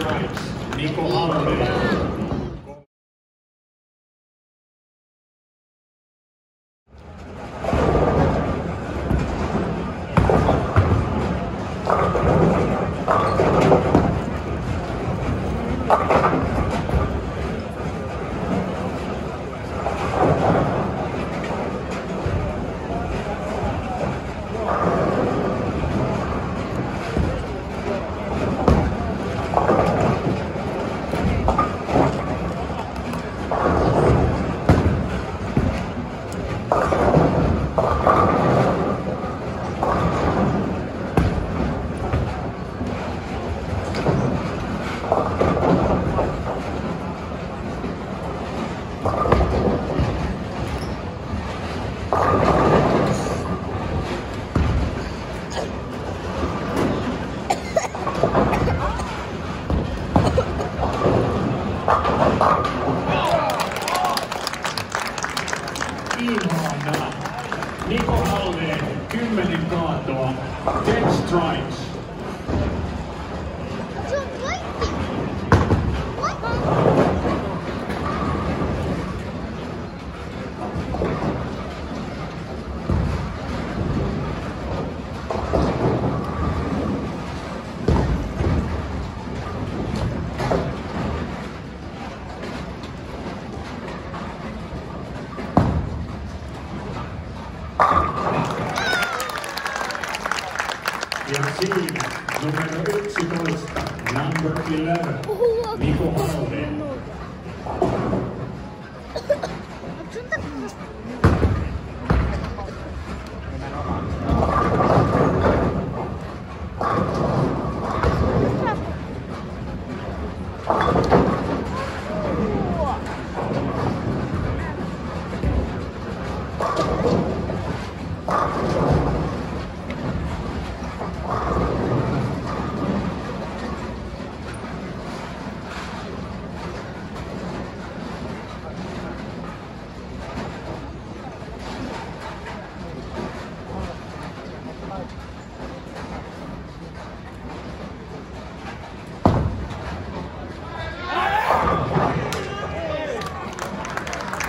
stripes, Nico Holiday. Thank uh you. -huh. Niko Halmeen, kymmenen kaatoa, dead strikes. team, number eight superstar number 11, Nico Hanonen.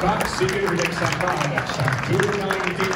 Kaksi yhdeksän kahdeksan, 298, Niko